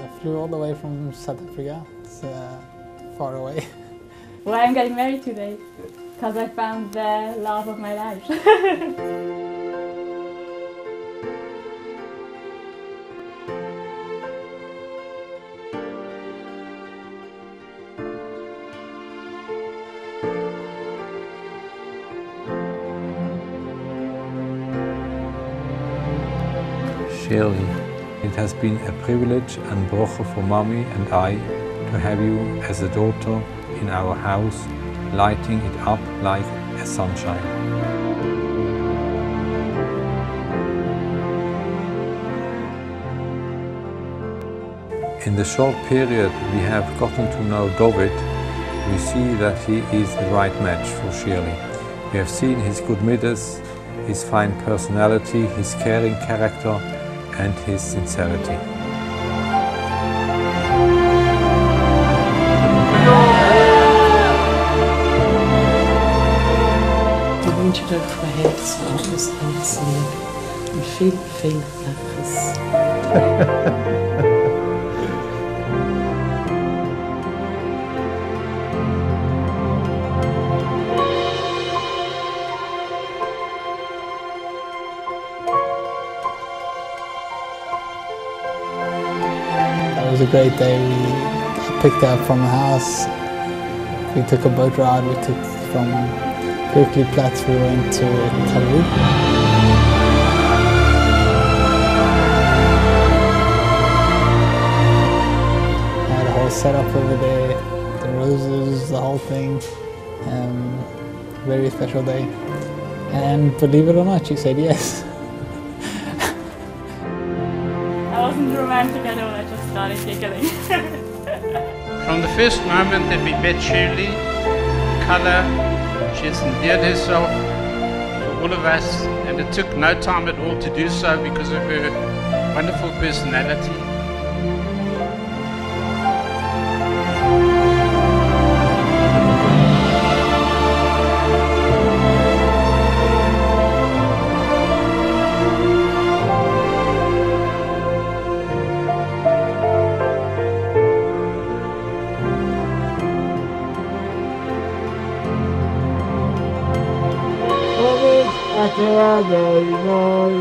I flew all the way from South Africa. It's uh, far away. Well, I'm getting married today because I found the love of my life. Schirli, it has been a privilege and brocha for mommy and I to have you as a daughter in our house, lighting it up like a sunshine. In the short period we have gotten to know David, we see that he is the right match for Schirli. We have seen his good midas, his fine personality, his caring character, and his sincerity. Wens je dat voor het alles lief. En veel, veel a great day. We picked up from the house. We took a boat ride. We took from Berkeley Platz. We went to Tel Aviv. Setup over there. The roses, the whole thing. Um, very special day. And believe it or not, she said yes. I wasn't romantic at all, I just started giggling. From the first moment that we met Schirli, colour, she has endeared herself to all of us, and it took no time at all to do so because of her wonderful personality. עובד התורה בעיניי,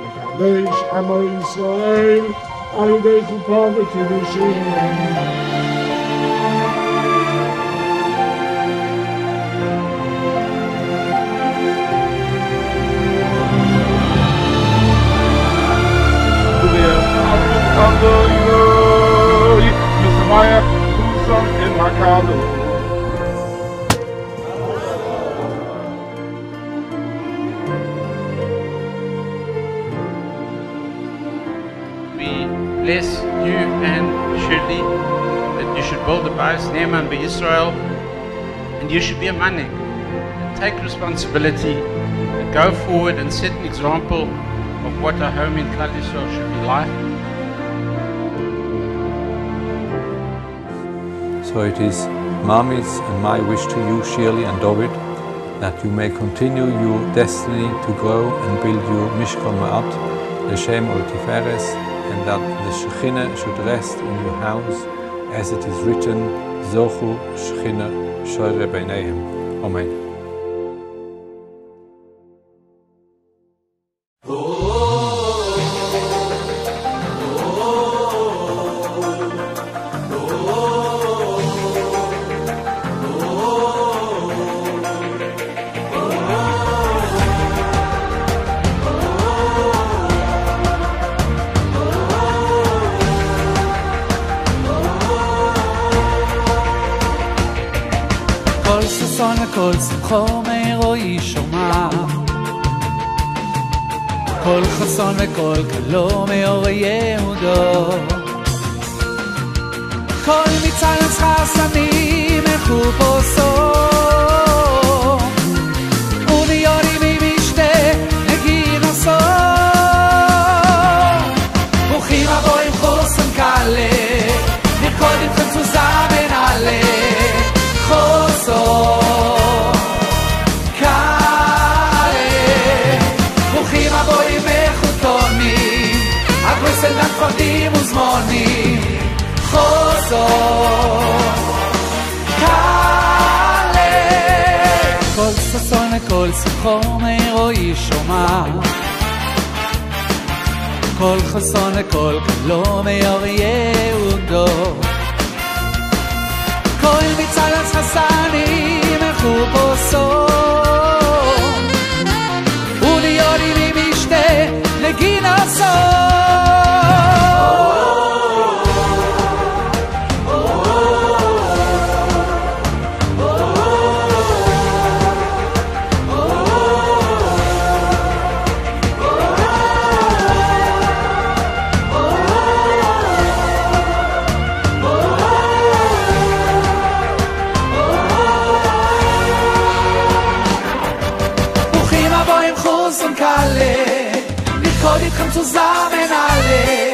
מקדש עמו ישראל על ידי חופה וקידושים. We Bless you and Schirli that you should build a Bais Ne'eman B'Yisrael and you should be a manik and take responsibility and go forward and set an example of what a home in Klal Yisrael should be like. So it is mommy's and my wish to you, Schirli and David, that you may continue your destiny to grow and build your Mishkan Ma'at, the Shem or Tiferes, and that the Shekhinah should rest in your house, as it is written, Zochu Shekhinah Shoire Beineihem. Amen. כל ששון וכל שמחו מאירו יישמע כל חסון וכל כלו מאור יהודו. כל מצרים שכר סמים ששון לקול סחור מאירועי שומע. קול חסון לקול קלו מאור יהודו cuantos amenales.